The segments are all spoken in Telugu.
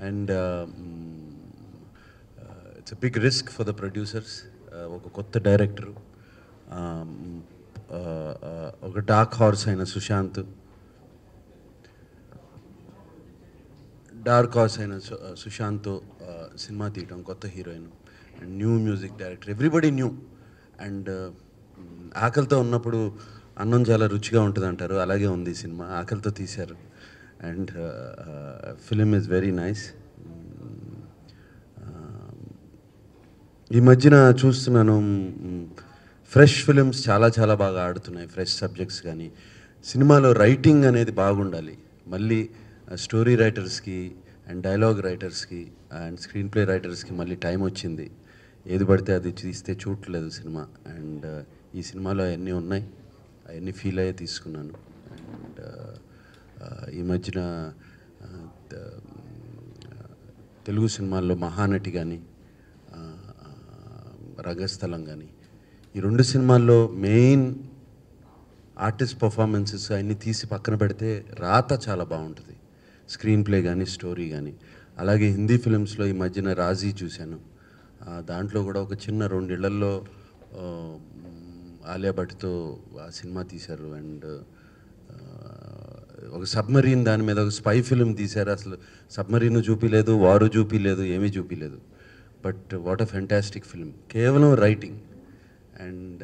And it's big risk for the producers ఒక కొత్త డైరెక్టరు um, uh, uh, ఒక డార్క్ హార్స్ అయిన సుశాంత్ డార్క్ హార్స్ అయిన సు- uh, సినిమా తీయటం కొత్త heroine and new music director everybody new and ఆకలితో ఉన్నప్పుడు అన్నం చాలా రుచిగా ఉంటుంది అంటారు అలాగే ఉంది సినిమా. ఆకలితో తీశారు. And film is very nice ఈ మధ్యన చూస్తున్నాను ఫ్రెష్ ఫిలిమ్స్ చాలా చాలా బాగా ఆడుతున్నాయి ఫ్రెష్ సబ్జెక్ట్స్ కానీ సినిమాలో రైటింగ్ అనేది బాగుండాలి. మళ్ళీ స్టోరీ రైటర్స్కి అండ్ డైలాగ్ రైటర్స్కి అండ్ స్క్రీన్ ప్లే రైటర్స్కి మళ్ళీ టైం వచ్చింది. ఏది పడితే అది తీస్తే చూడలేదు సినిమా. అండ్ ఈ సినిమాలో అవన్నీ ఉన్నాయి. అవన్నీ ఫీల్ అయ్యే తీసుకున్నాను. అండ్ ఈ మధ్యన తెలుగు సినిమాల్లో మహానటి కానీ రంగస్థలం కానీ ఈ రెండు సినిమాల్లో మెయిన్ ఆర్టిస్ట్ పర్ఫార్మెన్సెస్ అన్నీ తీసి పక్కన పెడితే రాత చాలా బాగుంటుంది. స్క్రీన్ ప్లే కానీ స్టోరీ కానీ అలాగే హిందీ ఫిలిమ్స్లో ఈ మధ్యన రాజీ చూశాను. దాంట్లో కూడా ఒక చిన్న రెండేళ్ళలో ఆలియా భట్తో ఆ సినిమా తీశారు. అండ్ ఒక సబ్మరీన్ దాని మీద ఒక స్పై ఫిల్మ్ తీశారు. అసలు సబ్మరీన్ చూపిలేదు వారు చూపిలేదు ఏమీ చూపిలేదు but what a fantastic film కేవలం రైటింగ్. అండ్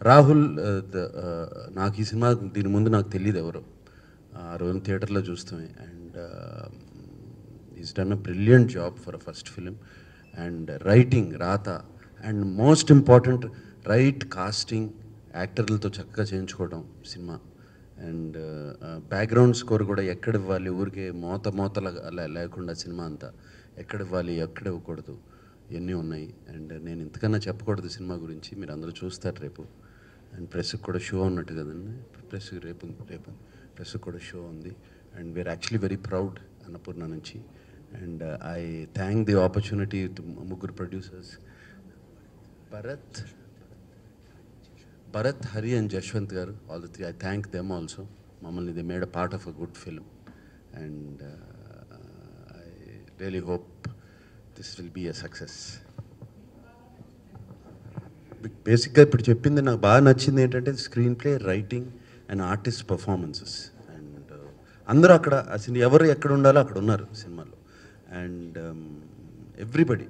రాహుల్ నాకు ఈ సినిమా దీని ముందు నాకు తెలియదు ఎవరు. ఆ రోజు థియేటర్లో చూస్తామే. And is done a brilliant job for a first film and writing రాత and most important right casting యాక్టర్లతో చక్కగా చేయించుకోవడం సినిమా. అండ్ బ్యాక్గ్రౌండ్ స్కోర్ కూడా ఎక్కడ ఇవ్వాలి? ఊరికే మోత మోతల లేకుండా సినిమా అంతా ఎక్కడ ఇవ్వాలి? ఎక్కడ ఇవ్వకూడదు? ఇవన్నీ ఉన్నాయి? అండ్ నేను ఇంతకన్నా చెప్పకూడదు సినిమా గురించి. మీరు అందరూ చూస్తారు రేపు. అండ్ ప్రెస్కి కూడా షో ఉన్నట్టు కదండి? ప్రెస్ రేపు రేపు ప్రెస్కి కూడా షో ఉంది. And we're actually very proud Annapurna నుంచి. And I thank the opportunity ముగ్గురు producers Bharath. Bharath Hari and Jaswanth garu all three I thank them also మమ్మల్ని the made a part of a good film and I really hope this will be a success బేసిక్గా ఇప్పుడు చెప్పింది నాకు బాగా నచ్చింది ఏంటంటే screenplay writing and artist performances and అందరూ అక్కడ అసలు ఎవరు ఎక్కడ ఉండాలో అక్కడ ఉన్నారు సినిమాలో. And everybody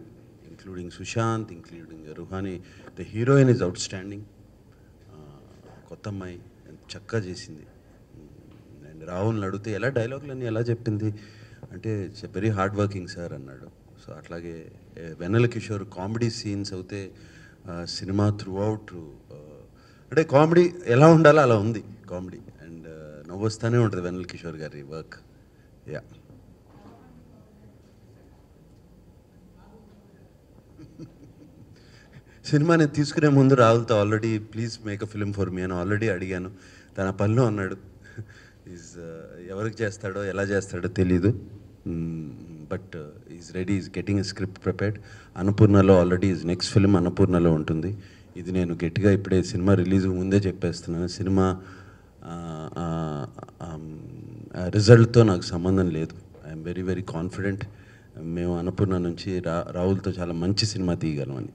including Sushanth including Ruhani the heroine is outstanding కొత్త అమ్మాయి చక్కగా చేసింది. అండ్ రాహుల్ని అడిగితే ఎలా డైలాగులన్నీ ఎలా చెప్పింది? అంటే వెరీ హార్డ్ వర్కింగ్ సార్ అన్నాడు. సో అట్లాగే ఏ, వెన్నెల కిషోర్ కామెడీ సీన్స్ అయితే సినిమా త్రూ అవుట్ అంటే కామెడీ ఎలా ఉండాలో అలా ఉంది కామెడీ. అండ్ నవ్వు వస్తూనే ఉంటుంది వెన్నెల కిషోర్ గారి వర్క్. యా. సినిమా నేను తీసుకునే ముందు రాహుల్తో already please make a film for me అని ఆల్రెడీ అడిగాను. తన పనిలో అన్నాడు ఈజ్ uh, ఎవరికి చేస్తాడో ఎలా చేస్తాడో తెలీదు. But is ready is getting script prepared అన్నపూర్ణలో already is next film అన్నపూర్ణలో ఉంటుంది. ఇది నేను గట్టిగా ఇప్పుడే సినిమా రిలీజ్ ముందే చెప్పేస్తున్నాను. సినిమా రిజల్ట్తో నాకు సంబంధం లేదు. ఐఎమ్ వెరీ వెరీ కాన్ఫిడెంట్ మేము అన్నపూర్ణ నుంచి రా రాహుల్తో చాలా మంచి సినిమా తీయగలమని.